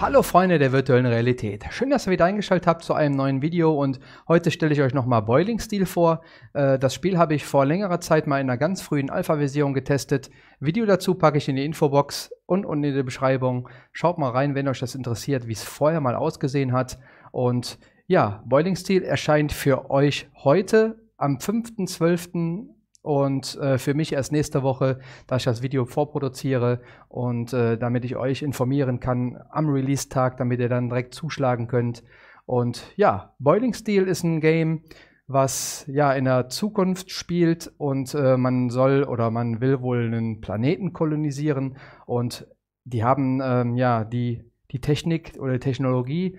Hallo Freunde der virtuellen Realität. Schön, dass ihr wieder eingeschaltet habt zu einem neuen Video und heute stelle ich euch nochmal Boiling Steel vor. Äh, das Spiel habe ich vor längerer Zeit mal in einer ganz frühen Alpha-Version getestet. Video dazu packe ich in die Infobox und unten in die Beschreibung. Schaut mal rein, wenn euch das interessiert, wie es vorher mal ausgesehen hat. Und ja, Boiling Steel erscheint für euch heute am 5.12 und äh, für mich erst nächste Woche, da ich das Video vorproduziere und äh, damit ich euch informieren kann am Release-Tag, damit ihr dann direkt zuschlagen könnt. Und ja, Boiling Steel ist ein Game, was ja in der Zukunft spielt und äh, man soll oder man will wohl einen Planeten kolonisieren und die haben ähm, ja die, die Technik oder Technologie,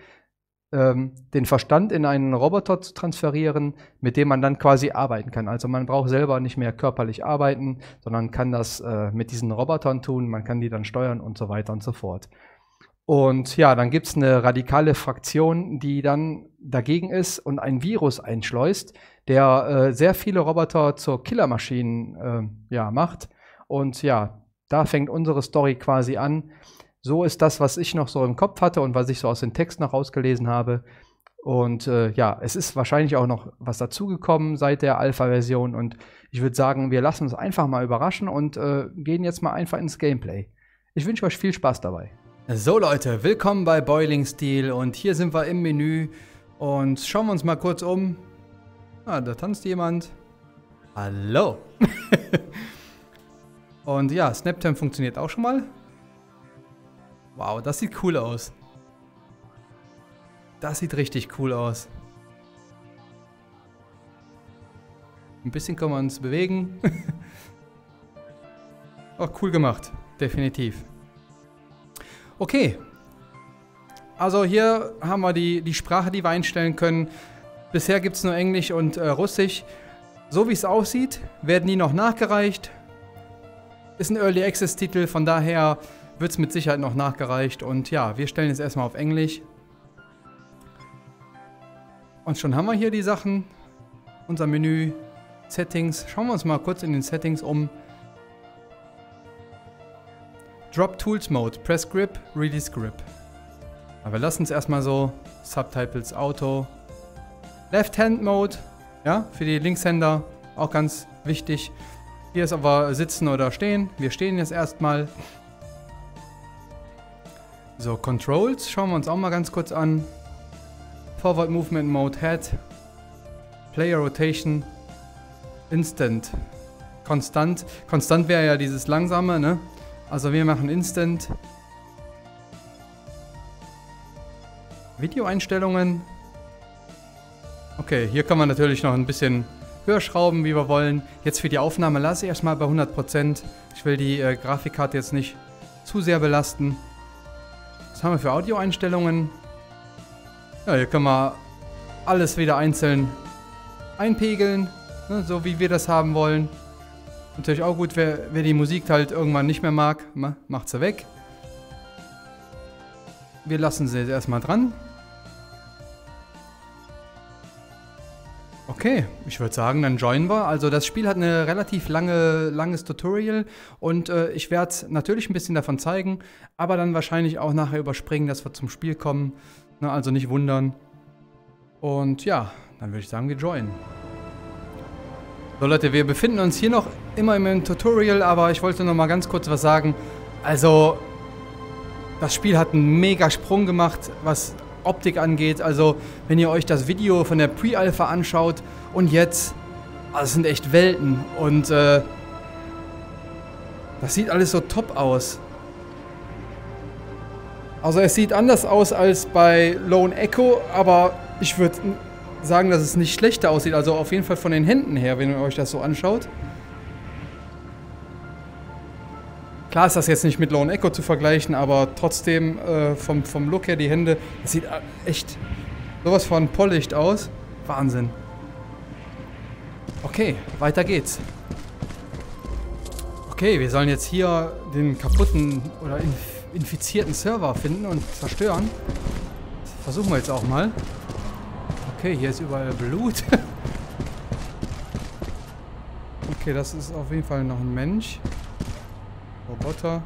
ähm, den Verstand in einen Roboter zu transferieren, mit dem man dann quasi arbeiten kann. Also man braucht selber nicht mehr körperlich arbeiten, sondern kann das äh, mit diesen Robotern tun, man kann die dann steuern und so weiter und so fort. Und ja, dann gibt es eine radikale Fraktion, die dann dagegen ist und ein Virus einschleust, der äh, sehr viele Roboter zur Killermaschinen äh, ja, macht. Und ja, da fängt unsere Story quasi an. So ist das, was ich noch so im Kopf hatte und was ich so aus den Texten noch rausgelesen habe. Und äh, ja, es ist wahrscheinlich auch noch was dazugekommen seit der Alpha-Version. Und ich würde sagen, wir lassen uns einfach mal überraschen und äh, gehen jetzt mal einfach ins Gameplay. Ich wünsche euch viel Spaß dabei. So Leute, willkommen bei Boiling Steel und hier sind wir im Menü und schauen wir uns mal kurz um. Ah, da tanzt jemand. Hallo. und ja, Snaptime funktioniert auch schon mal. Wow, das sieht cool aus. Das sieht richtig cool aus. Ein bisschen kann man uns bewegen. Auch cool gemacht, definitiv. Okay. Also hier haben wir die, die Sprache, die wir einstellen können. Bisher gibt es nur Englisch und äh, Russisch. So wie es aussieht, werden die noch nachgereicht. Ist ein Early Access Titel, von daher wird es mit Sicherheit noch nachgereicht. Und ja, wir stellen jetzt erstmal auf Englisch. Und schon haben wir hier die Sachen. Unser Menü, Settings. Schauen wir uns mal kurz in den Settings um. Drop Tools Mode, Press Grip, Release Grip. Aber wir lassen es erstmal so. Subtitles Auto. Left Hand Mode, ja, für die Linkshänder auch ganz wichtig. Hier ist aber sitzen oder stehen. Wir stehen jetzt erstmal. So, Controls schauen wir uns auch mal ganz kurz an. Forward Movement Mode Head. Player Rotation. Instant. Konstant. Konstant wäre ja dieses langsame, ne? Also wir machen Instant. Videoeinstellungen. Okay, hier kann man natürlich noch ein bisschen höher schrauben, wie wir wollen. Jetzt für die Aufnahme lasse ich erstmal bei 100%. Ich will die äh, Grafikkarte jetzt nicht zu sehr belasten. Was haben wir für Audioeinstellungen? Ja, hier können wir alles wieder einzeln einpegeln, ne, so wie wir das haben wollen. Natürlich auch gut, wer, wer die Musik halt irgendwann nicht mehr mag, macht sie weg. Wir lassen sie jetzt erstmal dran. Okay, ich würde sagen, dann joinen wir. Also das Spiel hat ein relativ lange, langes Tutorial und äh, ich werde natürlich ein bisschen davon zeigen, aber dann wahrscheinlich auch nachher überspringen, dass wir zum Spiel kommen. Na, also nicht wundern. Und ja, dann würde ich sagen, wir joinen. So Leute, wir befinden uns hier noch immer im Tutorial, aber ich wollte noch mal ganz kurz was sagen. Also, das Spiel hat einen mega Sprung gemacht, was Optik angeht. Also, wenn ihr euch das Video von der Pre-Alpha anschaut und jetzt, also das sind echt Welten. Und äh, das sieht alles so top aus. Also es sieht anders aus als bei Lone Echo, aber ich würde sagen, dass es nicht schlechter aussieht. Also auf jeden Fall von den Händen her, wenn ihr euch das so anschaut. Klar ist das jetzt nicht mit Lone Echo zu vergleichen, aber trotzdem äh, vom, vom Look her, die Hände, das sieht echt sowas von polished aus. Wahnsinn. Okay, weiter geht's. Okay, wir sollen jetzt hier den kaputten oder infizierten Server finden und zerstören. Das versuchen wir jetzt auch mal. Okay, hier ist überall Blut. okay, das ist auf jeden Fall noch ein Mensch. Otter.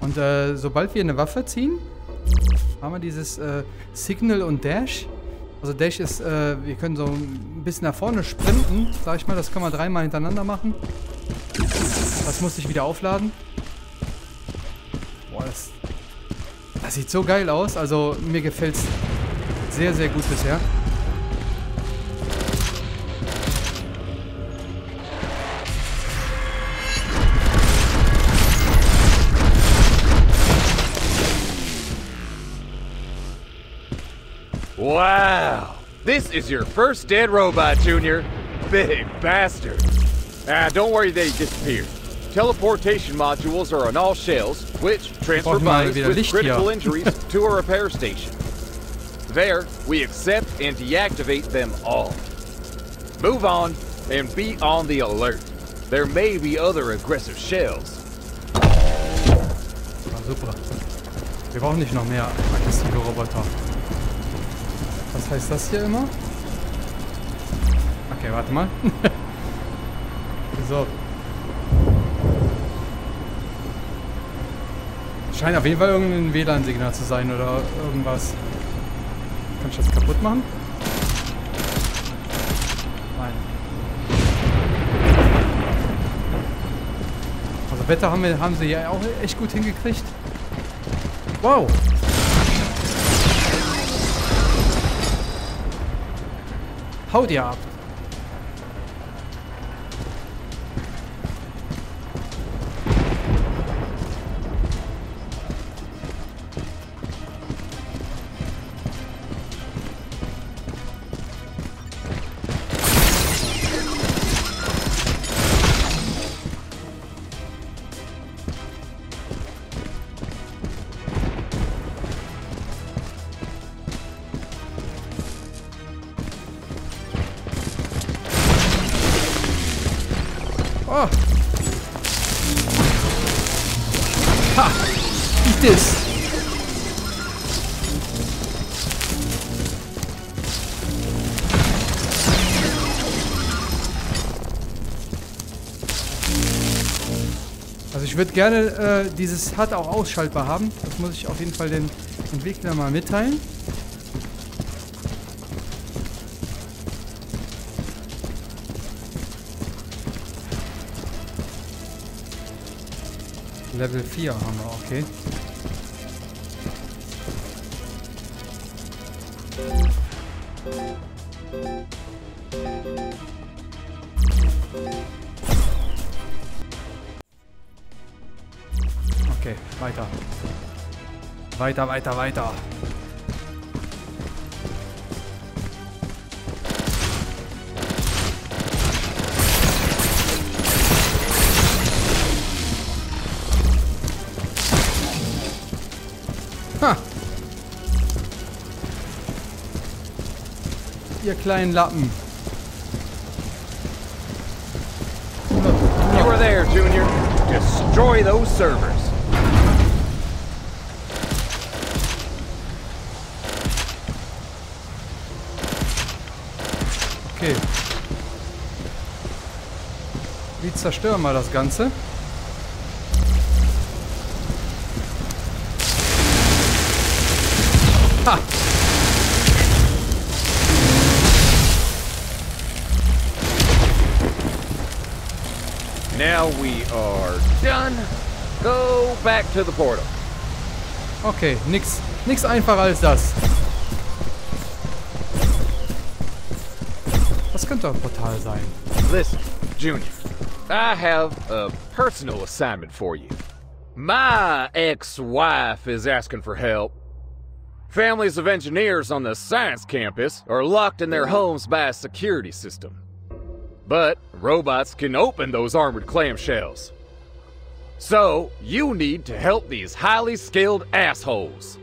Und äh, sobald wir eine Waffe ziehen, haben wir dieses äh, Signal und Dash. Also Dash ist, äh, wir können so ein bisschen nach vorne sprinten, sag ich mal. Das können wir dreimal hintereinander machen. Das muss ich wieder aufladen. Boah, das, das sieht so geil aus. Also mir gefällt es sehr, sehr gut bisher. This is your first dead robot, Junior. Big bastard. Ah, don't worry they disappeared. Teleportation modules are on all shells, which transfer bodies with Licht critical injuries to a repair station. There, we accept and deactivate them all. Move on and be on the alert. There may be other aggressive shells. Ah, super. Wir brauchen nicht noch mehr aggressive Roboter. Was heißt das hier immer? Okay, warte mal. so. Scheint auf jeden Fall irgendein WLAN-Signal zu sein oder irgendwas. Kann ich das kaputt machen? Nein. Also Wetter haben, wir, haben sie ja auch echt gut hingekriegt. Wow. Hold you up. Oh. Ha! Eat this! Also ich würde gerne äh, dieses HUD auch ausschaltbar haben. Das muss ich auf jeden Fall den Entwickler mal mitteilen. Level 4 haben wir, okay. Okay, weiter. Weiter, weiter, weiter. Ha! Ihr kleinen Lappen. You were there, Junior. Destroy those servers. Okay. Wie zerstören wir das Ganze? Ha! Now we are done. Go back to the portal. Okay, nix, nix einfacher als das. Das könnte ein Portal sein. Listen, Junior, I have a personal assignment for you. My ex wife is asking for help. Families of engineers on the science campus are locked in their homes by a security system. But robots can open those armored clamshells. So, you need to help these highly skilled assholes.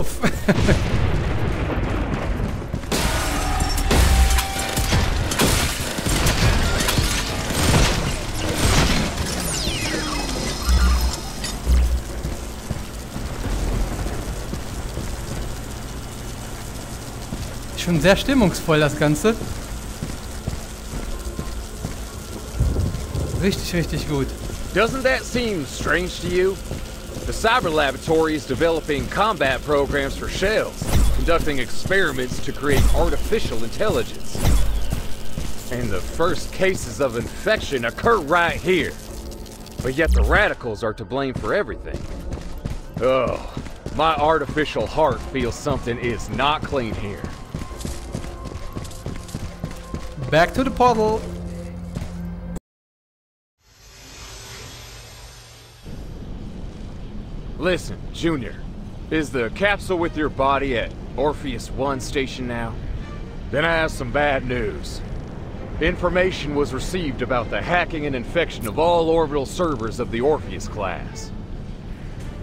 auf. Schon sehr stimmungsvoll das Ganze. Richtig, richtig gut. Doesn't that seem strange to you? The Cyber Laboratory is developing combat programs for shells, conducting experiments to create artificial intelligence. And the first cases of infection occur right here. But yet the radicals are to blame for everything. Oh, my artificial heart feels something is not clean here. Back to the portal. Listen, Junior, is the capsule with your body at Orpheus 1 station now? Then I have some bad news. Information was received about the hacking and infection of all orbital servers of the Orpheus class.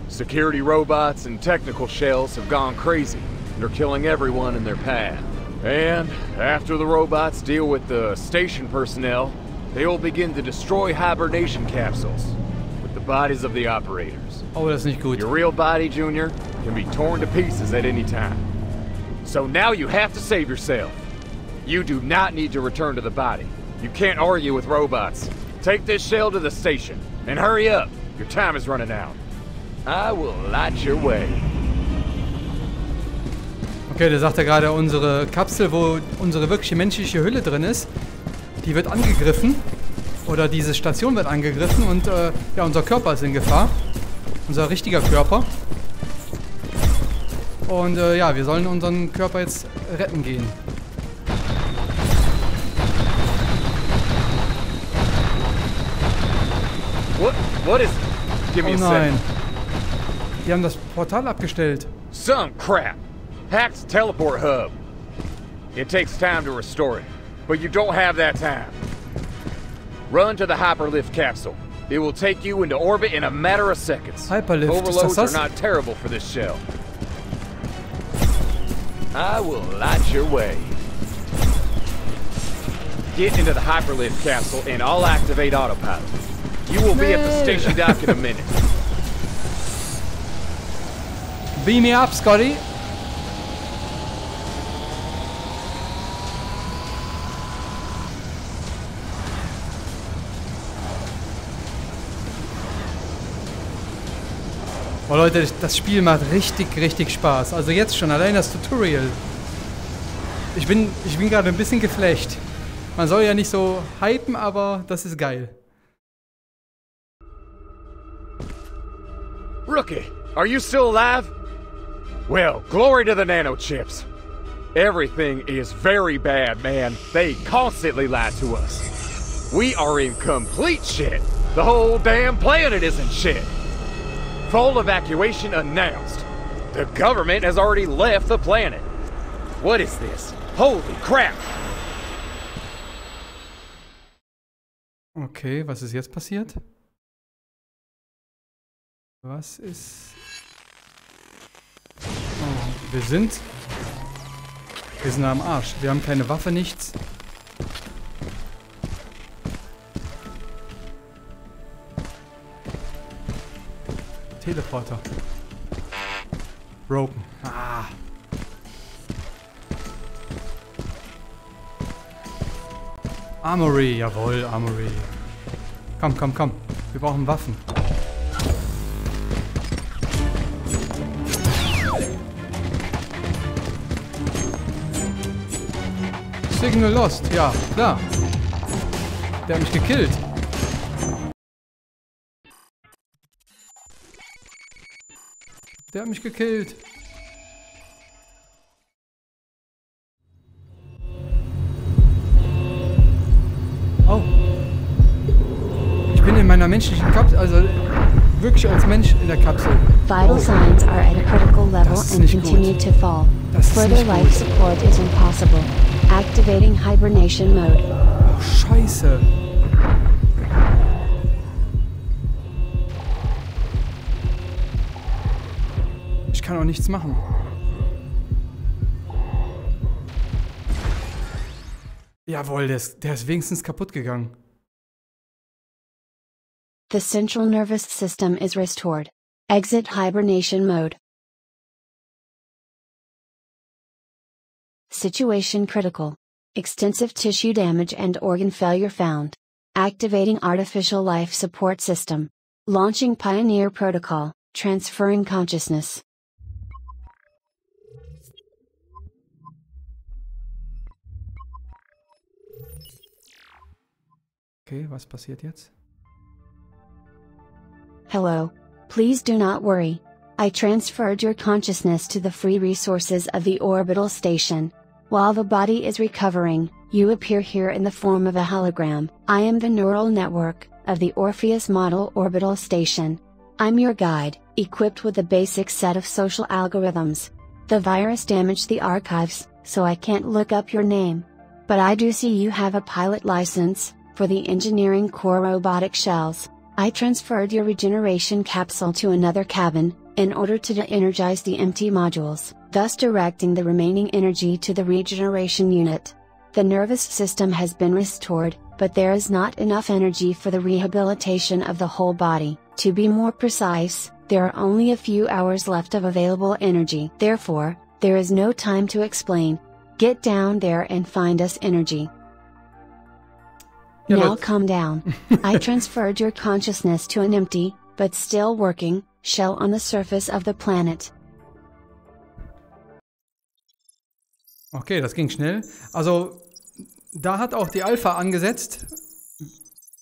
Security robots and technical shells have gone crazy are killing everyone in their path. And after the robots deal with the station personnel, they will begin to destroy hibernation capsules bodies of the operators. Oh, ist nicht gut. Your real body, Junior, can be torn to pieces at any time. So now you have to save yourself. You do not need to return to the body. You can't argue with robots. Take this shell to the station, and hurry up. Your time is running out. I will light your way. Okay, der sagt ja gerade, unsere Kapsel, wo unsere wirkliche menschliche Hülle drin ist, die wird angegriffen. Oder diese Station wird angegriffen und äh, ja, unser Körper ist in Gefahr. Unser richtiger Körper. Und äh, ja, wir sollen unseren Körper jetzt retten gehen. What? What is... Give me Oh nein. Die haben das Portal abgestellt. Some crap. Hack's teleport hub. It takes time to restore it, but you don't have that time. Run to the hyperlift capsule. It will take you into orbit in a matter of seconds. Hyperlift, Overloads are not terrible for this shell. I will light your way. Get into the hyperlift capsule and I'll activate autopilot. You will be at the station dock in a minute. Beam me up, Scotty. Oh Leute, das Spiel macht richtig, richtig Spaß. Also jetzt schon, allein das Tutorial. Ich bin, ich bin gerade ein bisschen geflecht. Man soll ja nicht so hypen, aber das ist geil. Rookie, are you still alive? Well, glory to the nanochips. Everything is very bad, man. They constantly lie to us. We are in complete shit. The whole damn planet is in shit. Full evacuation announced. The government has already left the planet. What is this? Holy crap! Okay, was ist jetzt passiert? Was ist... Oh, wir sind... Wir sind am Arsch. Wir haben keine Waffe, nichts. Teleporter. Broken. Ah. Armory, jawohl, Armory. Komm, komm, komm. Wir brauchen Waffen. Signal Lost, ja, klar. Der hat mich gekillt. Der hat mich gekillt. Oh. Ich bin in meiner menschlichen Kapsel, also wirklich als Mensch in der Kapsel. Vital Oh. signs are at a critical level and gut. continue to fall. Das Further life support is impossible. Activating hibernation mode. Oh, scheiße. Kann auch nichts machen. Jawohl, der ist, der ist wenigstens kaputt gegangen. The central nervous system is restored. Exit hibernation mode. Situation critical. Extensive tissue damage and organ failure found. Activating artificial life support system. Launching Pioneer protocol, transferring consciousness. Okay, was passiert jetzt? Hello. Please do not worry. I transferred your consciousness to the free resources of the orbital station. While the body is recovering, you appear here in the form of a hologram. I am the neural network of the Orpheus Model Orbital Station. I'm your guide, equipped with a basic set of social algorithms. The virus damaged the archives, so I can't look up your name. But I do see you have a pilot license, for the Engineering Core robotic shells. I transferred your regeneration capsule to another cabin, in order to de-energize the empty modules, thus directing the remaining energy to the regeneration unit. The nervous system has been restored, but there is not enough energy for the rehabilitation of the whole body. To be more precise, there are only a few hours left of available energy. Therefore, there is no time to explain. Get down there and find us energy. Ja, now calm down. I transferred your consciousness to an empty, but still working, shell on the surface of the planet. Okay, das ging schnell. Also, da hat auch die Alpha angesetzt.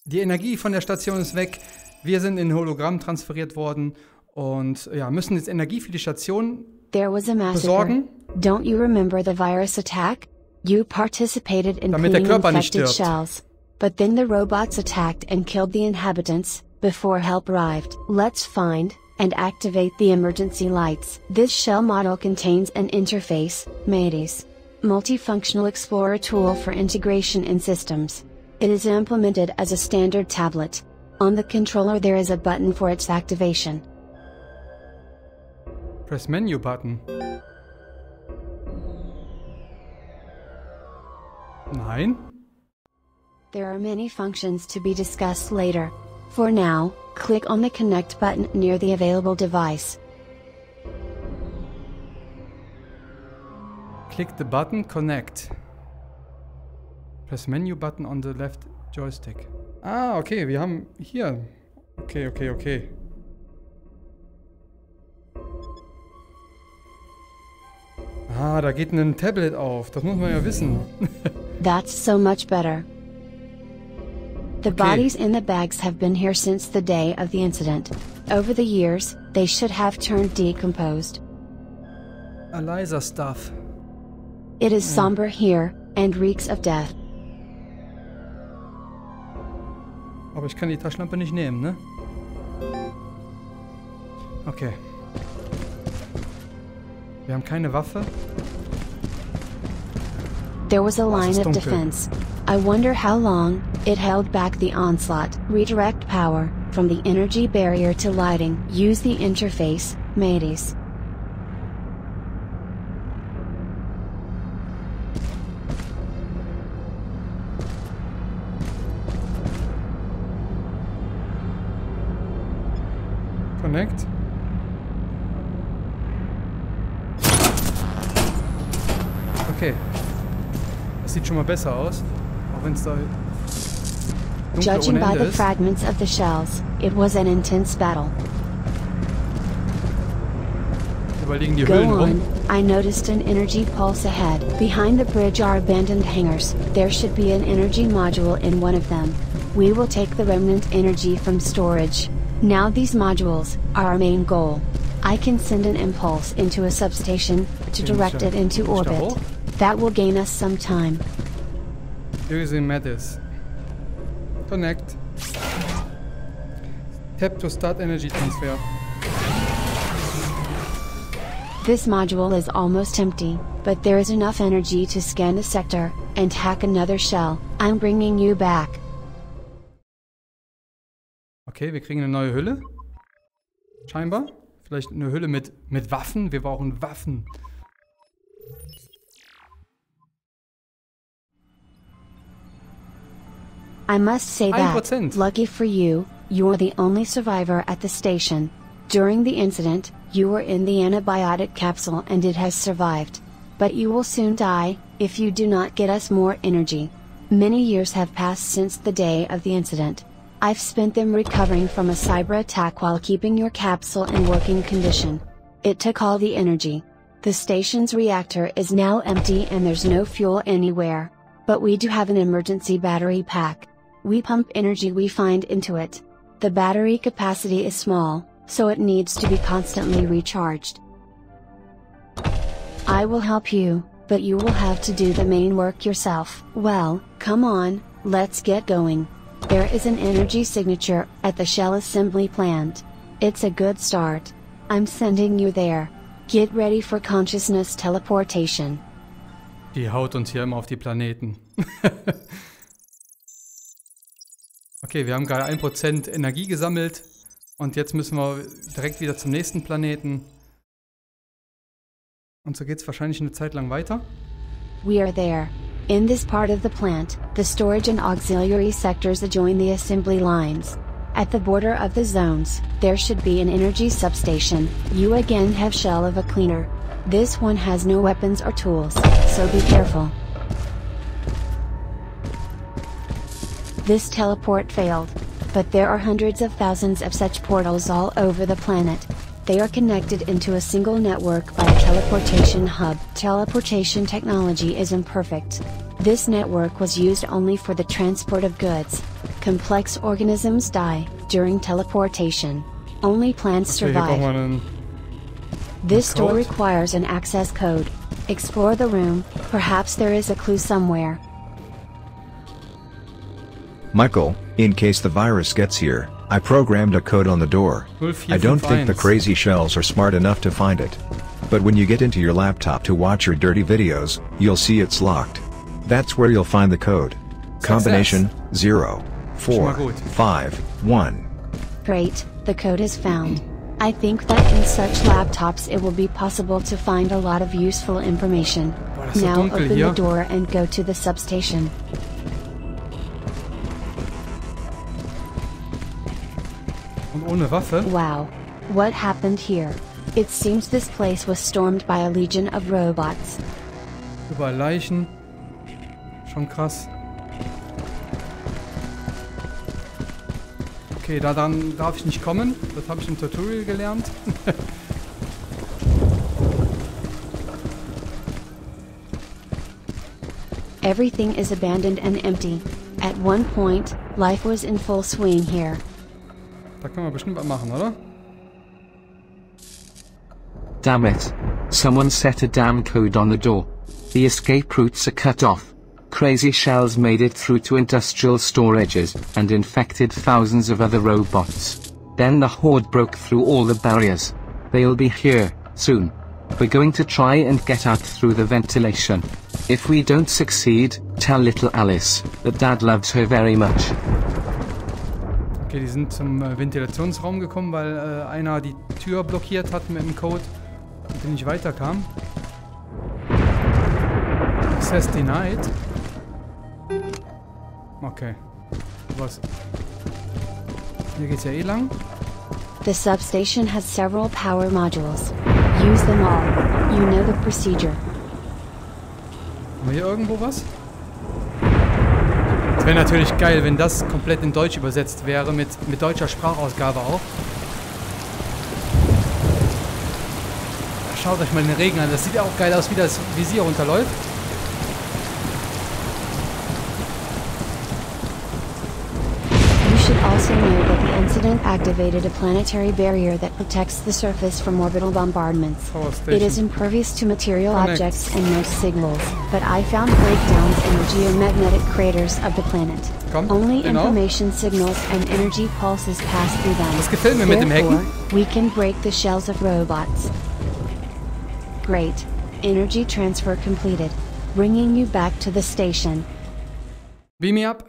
Die Energie von der Station ist weg. Wir sind in Hologramm transferiert worden und ja, müssen jetzt Energie für die Station There was a massacre. besorgen. Don't you remember the virus attack? You participated in Damit der Körper nicht stirbt. shells. But then the robots attacked and killed the inhabitants, before help arrived. Let's find, and activate the emergency lights. This shell model contains an interface, MADIS. Multifunctional Explorer tool for integration in systems. It is implemented as a standard tablet. On the controller there is a button for its activation. Press Menu Button. Nein. There are many functions to be discussed later. For now, click on the connect button near the available device. Click the button Connect. Press Menu Button on the left joystick. Ah, okay, wir haben hier. Okay, okay, okay. Ah, da geht ein Tablet auf. Das muss man ja wissen. That's so much better. The Okay. bodies in the bags have been here since the day of the incident. Over the years, they should have turned decomposed. Eliza Stuff. It is hmm. somber here, and reeks of death. Aber ich kann die Taschenlampe nicht nehmen, ne? Okay. Wir haben keine Waffe. There was a oh, line ist of defense. I wonder how long it held back the onslaught. Redirect power from the energy barrier to lighting. Use the interface, MADIS. Connect. Okay. Das sieht schon mal besser aus. Auch wenn es da Judging by the fragments of the shells, it was an intense battle. Überall liegen die Go on. I noticed an energy pulse ahead. Behind the bridge are abandoned hangars. There should be an energy module in one of them. We will take the remnant energy from storage. Now these modules are our main goal. I can send an impulse into a substation to direct it into orbit. That will gain us some time. Using Metis. Connect. Tap to start energy transfer. This module is almost empty, but there is enough energy to scan the sector and hack another shell. I'm bringing you back. Okay, wir kriegen eine neue Hülle. Scheinbar. Vielleicht eine Hülle mit, mit Waffen. Wir brauchen Waffen. I must say that, 1%. lucky for you, you're the only survivor at the station. During the incident, you were in the antibiotic capsule and it has survived. But you will soon die, if you do not get us more energy. Many years have passed since the day of the incident. I've spent them recovering from a cyber attack while keeping your capsule in working condition. It took all the energy. The station's reactor is now empty and there's no fuel anywhere. But we do have an emergency battery pack. We pump energy we find into it. The battery capacity is small, so it needs to be constantly recharged. I will help you, but you will have to do the main work yourself. Well, come on, let's get going. There is an energy signature at the shell assembly plant. It's a good start. I'm sending you there. Get ready for consciousness teleportation. Die haut uns hier immer auf die Planeten. okay, wir haben gerade 1% Energie gesammelt. Und jetzt müssen wir direkt wieder zum nächsten Planeten. Und so geht es wahrscheinlich eine Zeit lang weiter. We are there. In this part of the plant, the storage and auxiliary sectors adjoin the assembly lines. At the border of the zones, there should be an energy substation. You again have shell of a cleaner. This one has no weapons or tools, so be careful. This teleport failed. But there are hundreds of thousands of such portals all over the planet. They are connected into a single network by a teleportation hub. Teleportation technology is imperfect. This network was used only for the transport of goods. Complex organisms die during teleportation. Only plants survive. This door requires an access code. Explore the room, perhaps there is a clue somewhere. Michael, in case the virus gets here, I programmed a code on the door. I don't think the crazy shells are smart enough to find it. But when you get into your laptop to watch your dirty videos, you'll see it's locked. That's where you'll find the code. Combination 0, 4, 5, 1. Great, the code is found. I think that in such laptops it will be possible to find a lot of useful information. Boah, das ist so Now open the door and go to the substation. Ohne Waffe. Wow. What happened here? It seems this place was stormed by a legion of robots. Überall Leichen. Schon krass. Okay, da dann darf ich nicht kommen. Das habe ich im Tutorial gelernt. Everything is abandoned and empty. At one point, life was in full swing here. Da können wir bestimmt was machen, oder? Damn it. Someone set a damn code on the door. The escape routes are cut off. Crazy shells made it through to industrial storages, and infected thousands of other robots. Then the horde broke through all the barriers. They'll be here, soon. We're going to try and get out through the ventilation. If we don't succeed, tell little Alice that Dad loves her very much. Okay, die sind zum äh, Ventilationsraum gekommen, weil äh, einer die Tür blockiert hat mit dem Code und der nicht weiterkam. Access denied. Okay. Was? Hier geht's ja eh lang. The substation has several power modules. Use them all. You know the procedure. Haben wir hier irgendwo was? Wäre natürlich geil, wenn das komplett in Deutsch übersetzt wäre, mit, mit deutscher Sprachausgabe auch. Schaut euch mal den Regen an, das sieht ja auch geil aus, wie das Visier runterläuft. You should also the incident activated a planetary barrier that protects the surface from orbital bombardments. It is impervious to material Connect. objects and no signals, but I found breakdowns in the geomagnetic craters of the planet. Only genau. information signals and energy pulses pass through them. Das mir mit dem Therefore, we can break the shells of robots. Great. Energy transfer completed. Bringing you back to the station. Beam me up.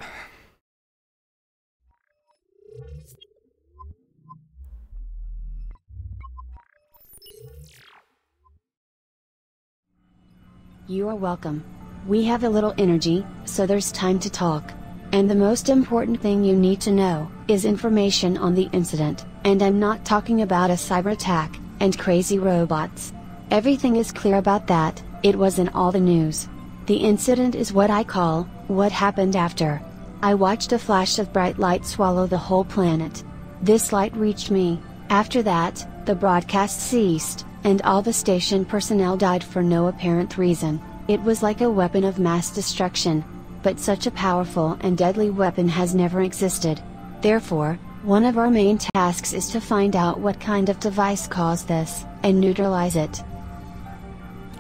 You are welcome. We have a little energy, so there's time to talk. And the most important thing you need to know is information on the incident, and I'm not talking about a cyber attack and crazy robots. Everything is clear about that, it was in all the news. The incident is what I call, what happened after. I watched a flash of bright light swallow the whole planet. This light reached me. After that, the broadcast ceased, and all the station personnel died for no apparent reason. It was like a weapon of mass destruction. But such a powerful and deadly weapon has never existed. Therefore, one of our main tasks is to find out what kind of device caused this, and neutralize it.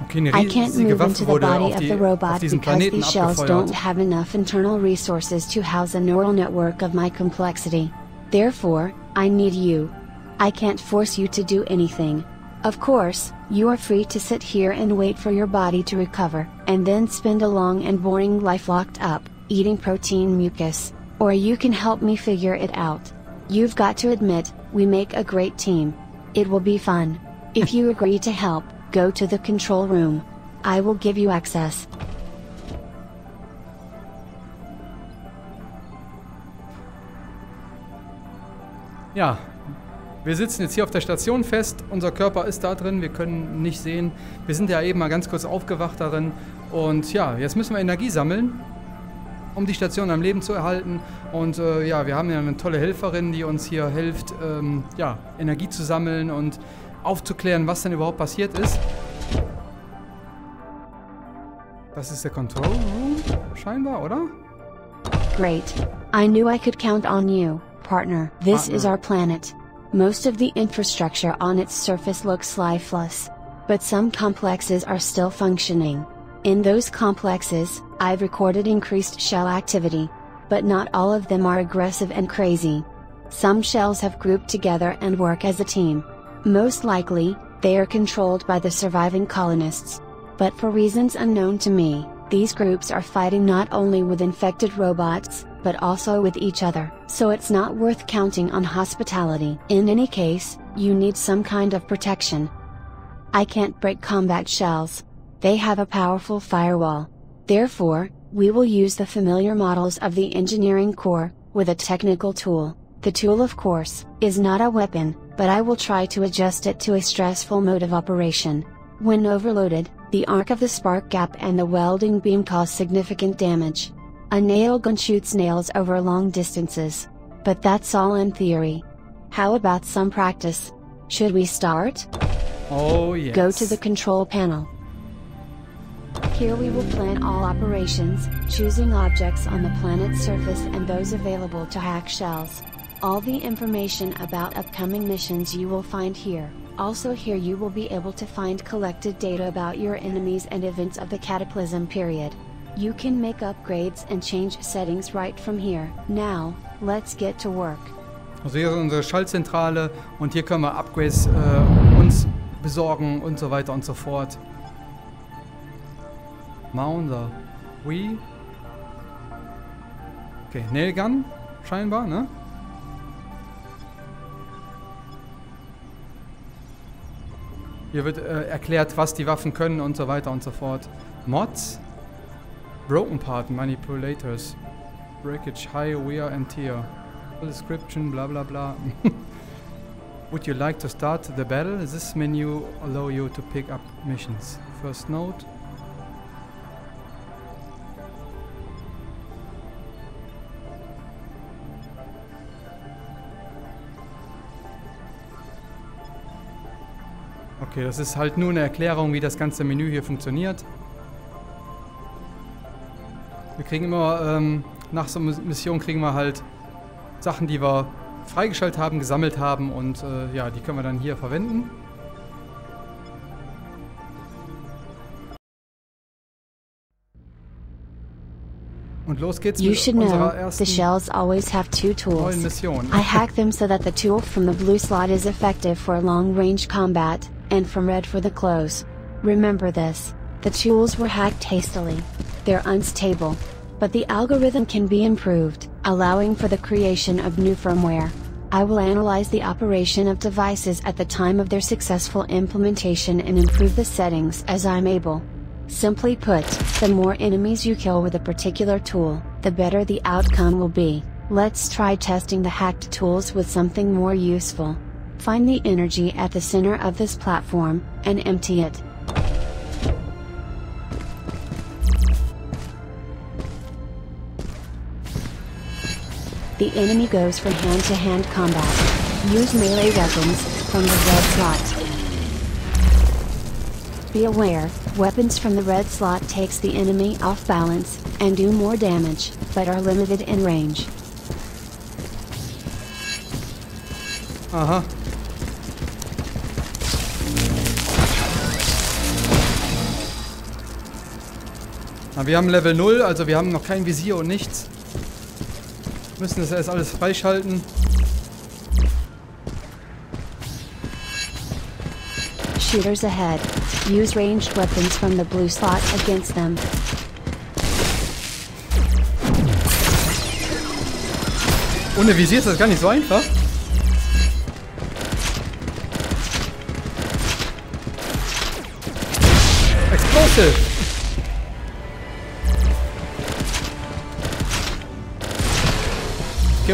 Okay, eine I can't riesige move Waffe into the wurde body auf, of die, the auf robot diesen Planeten these shells don't abgefeuert. have enough internal resources to house a neural network of my complexity. Therefore, I need you. I can't force you to do anything. Of course, you are free to sit here and wait for your body to recover, and then spend a long and boring life locked up, eating protein mucus. Or you can help me figure it out. You've got to admit, we make a great team. It will be fun. If you agree to help, go to the control room. I will give you access. Ja, wir sitzen jetzt hier auf der Station fest, unser Körper ist da drin, wir können nicht sehen. Wir sind ja eben mal ganz kurz aufgewacht darin. Und ja, jetzt müssen wir Energie sammeln, um die Station am Leben zu erhalten. Und äh, ja, wir haben ja eine tolle Helferin, die uns hier hilft, ähm, ja, Energie zu sammeln und aufzuklären, was denn überhaupt passiert ist. Das ist der Control Room, scheinbar, oder? Great. I knew I could count on you, partner. This is Partner. our planet. Most of the infrastructure on its surface looks lifeless. But some complexes are still functioning. In those complexes, I've recorded increased shell activity. But not all of them are aggressive and crazy. Some shells have grouped together and work as a team. Most likely, they are controlled by the surviving colonists. But for reasons unknown to me, these groups are fighting not only with infected robots, but also with each other. So it's not worth counting on hospitality. In any case, you need some kind of protection. I can't break combat shells. They have a powerful firewall. Therefore, we will use the familiar models of the engineering core, with a technical tool. The tool of course, is not a weapon, but I will try to adjust it to a stressful mode of operation. When overloaded, the arc of the spark gap and the welding beam cause significant damage. A nail gun shoots nails over long distances. But that's all in theory. How about some practice? Should we start? Oh yes. Go to the control panel. Here we will plan all operations, choosing objects on the planet's surface and those available to hack shells. All the information about upcoming missions you will find here. Also here you will be able to find collected data about your enemies and events of the Cataclysm period. You can make upgrades and change settings right from here. Now, let's get to work. Also hier ist unsere Schaltzentrale und hier können wir Upgrades äh, uns besorgen und so weiter und so fort. Maunder. We. Okay, Nailgun scheinbar, ne? Hier wird äh, erklärt, was die Waffen können und so weiter und so fort. Mods. Broken Part Manipulators. Breakage High Wear and Tear. Description, blah blah blah. Would you like to start the battle? This menu allow you to pick up missions. First note. Okay, das ist halt nur eine Erklärung, wie das ganze Menü hier funktioniert. Wir kriegen immer, ähm, nach so einer Mission kriegen wir halt Sachen, die wir freigeschaltet haben, gesammelt haben und äh, ja, die können wir dann hier verwenden. Und los geht's You should know, the shells always have two tools. I hack them so that the tool from the blue slot is effective for long range combat, and from red for the close. Remember this. The tools were hacked hastily. They're unstable. But the algorithm can be improved, allowing for the creation of new firmware. I will analyze the operation of devices at the time of their successful implementation and improve the settings as I'm able. Simply put, the more enemies you kill with a particular tool, the better the outcome will be. Let's try testing the hacked tools with something more useful. Find the energy at the center of this platform, and empty it. The enemy goes for hand-to-hand combat. Use melee weapons, from the red slot. Be aware, weapons from the red slot takes the enemy off balance, and do more damage, but are limited in range. Uh-huh. Na, wir haben Level 0, also wir haben noch kein Visier und nichts. Müssen das erst alles freischalten. Shooters ahead. Use ranged weapons from the blue slot against them. Ohne Visier ist das gar nicht so einfach. Explosive!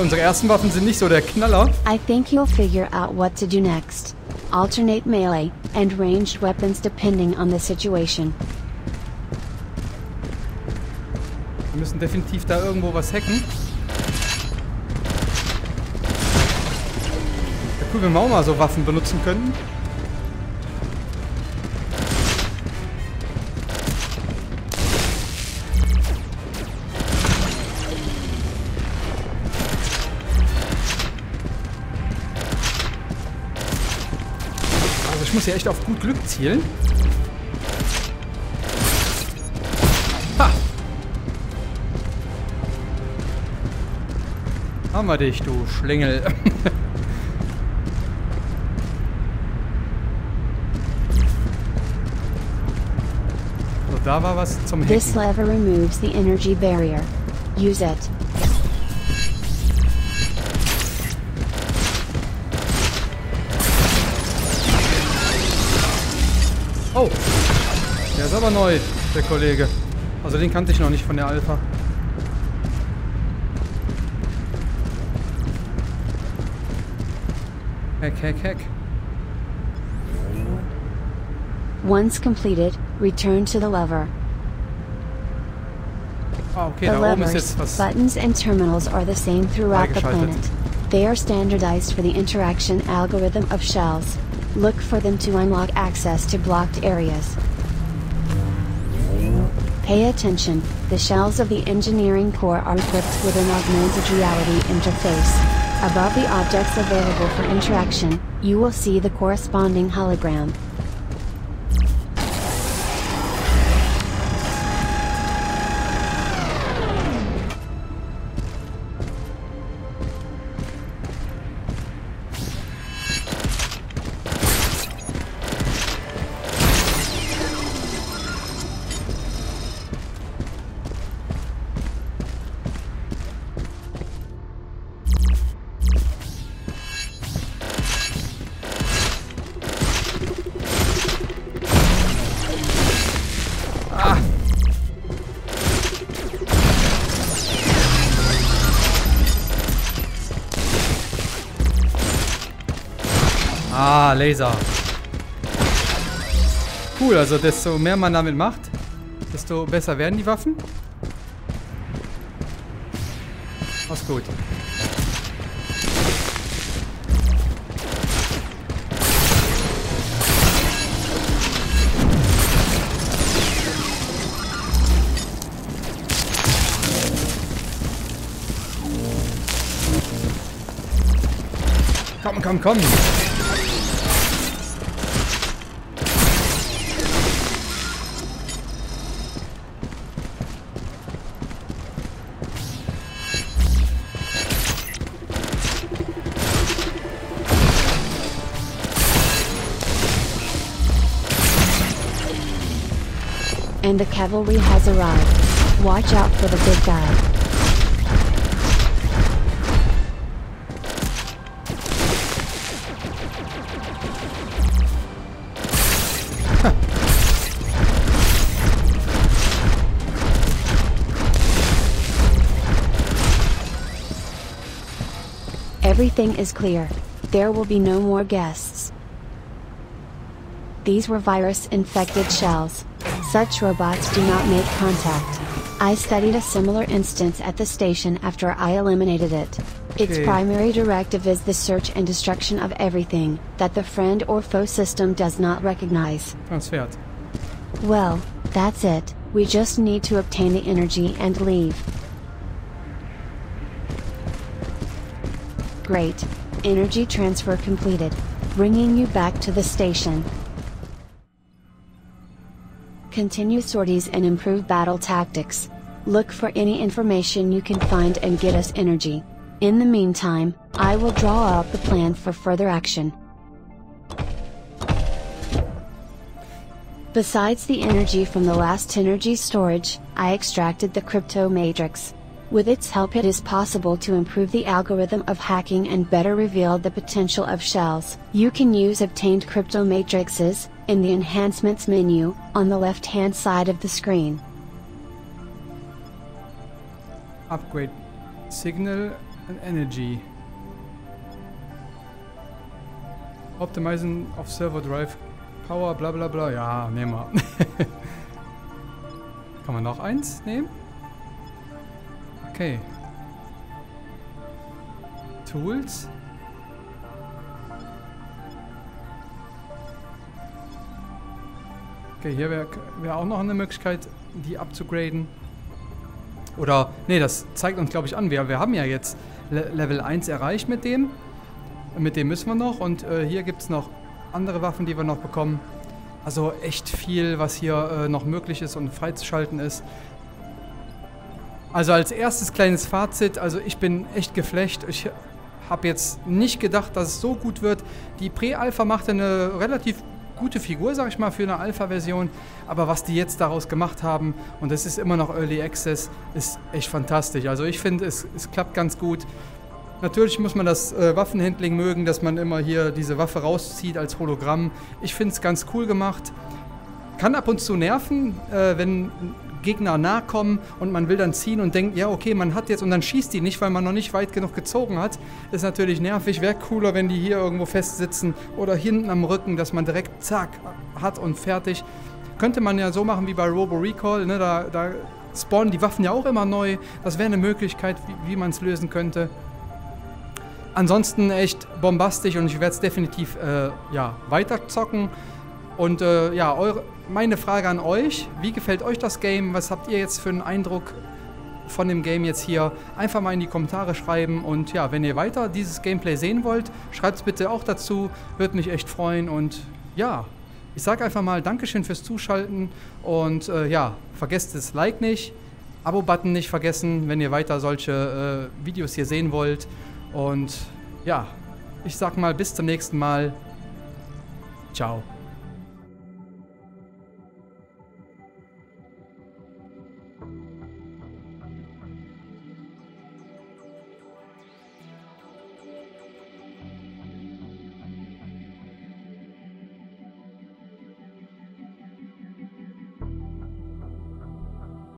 Unsere ersten Waffen sind nicht so der Knaller. I think you'll figure out what to do next. Alternate melee and ranged weapons depending on the situation. Wir müssen definitiv da irgendwo was hacken. Ja, cool, wenn wir auch mal so Waffen benutzen können. Ich muss hier echt auf gut Glück zielen. Ha! Haben wir dich, du Schlingel. so, da war was zum This Hacken. lever removes the energy barrier. Use it. Ist aber neu, der Kollege. Also den kannte ich noch nicht von der Alpha. Heck, heck, heck. Once completed, return to the lever. Ah, okay, The da oben ist levers, jetzt was. buttons and terminals are the same throughout the planet. They are standardized for the interaction algorithm of shells. Look for them to unlock access to blocked areas. Pay attention, the shells of the engineering core are equipped with an augmented reality interface. Above the objects available for interaction, you will see the corresponding hologram. Cool, also desto mehr man damit macht, desto besser werden die Waffen. Was gut. Komm, komm, komm. And the cavalry has arrived. Watch out for the big guy. Everything is clear. There will be no more guests. These were virus-infected shells. Such robots do not make contact. I studied a similar instance at the station after I eliminated it. Its Okay. primary directive is the search and destruction of everything that the friend or foe system does not recognize. Transfert. Well, that's it, we just need to obtain the energy and leave. Great. Energy transfer completed. Bringing you back to the station. Continue sorties and improve battle tactics. Look for any information you can find and get us energy. In the meantime, I will draw up the plan for further action. Besides the energy from the last energy storage, I extracted the crypto matrix. With its help it is possible to improve the algorithm of hacking and better reveal the potential of shells. You can use obtained crypto matrices, in the enhancements menu, on the left hand side of the screen. Upgrade. Signal and Energy. Optimizen of Server Drive Power, bla bla bla. Ja, nehmen wir. Kann man noch eins nehmen? Okay. Tools. Okay, hier wäre wär auch noch eine Möglichkeit, die abzugraden. Oder, nee, das zeigt uns, glaube ich, an. Wir, wir haben ja jetzt Le Level 1 erreicht mit dem. Mit dem müssen wir noch. Und äh, hier gibt es noch andere Waffen, die wir noch bekommen. Also echt viel, was hier äh, noch möglich ist und freizuschalten ist. Also als erstes kleines Fazit, also ich bin echt geflecht. Ich habe jetzt nicht gedacht, dass es so gut wird. Die Pre-Alpha machte eine relativ gute Figur, sag ich mal, für eine Alpha-Version. Aber was die jetzt daraus gemacht haben, und es ist immer noch Early Access, ist echt fantastisch. Also ich finde, es, es klappt ganz gut. Natürlich muss man das äh, Waffenhandling mögen, dass man immer hier diese Waffe rauszieht als Hologramm. Ich finde es ganz cool gemacht. Kann ab und zu nerven, äh, wenn Gegner nahe kommen und man will dann ziehen und denkt, ja, okay, man hat jetzt und dann schießt die nicht, weil man noch nicht weit genug gezogen hat. Ist natürlich nervig. Wäre cooler, wenn die hier irgendwo festsitzen oder hinten am Rücken, dass man direkt zack hat und fertig. Könnte man ja so machen wie bei Robo Recall, ne? da, da spawnen die Waffen ja auch immer neu. Das wäre eine Möglichkeit, wie, wie man es lösen könnte. Ansonsten echt bombastisch und ich werde es definitiv äh, ja, weiter zocken. Und äh, ja, eure, meine Frage an euch, wie gefällt euch das Game? Was habt ihr jetzt für einen Eindruck von dem Game jetzt hier? Einfach mal in die Kommentare schreiben und ja, wenn ihr weiter dieses Gameplay sehen wollt, schreibt es bitte auch dazu, würde mich echt freuen und ja, ich sage einfach mal Dankeschön fürs Zuschalten und äh, ja, vergesst das Like nicht, Abo-Button nicht vergessen, wenn ihr weiter solche äh, Videos hier sehen wollt und ja, ich sag mal bis zum nächsten Mal. Ciao.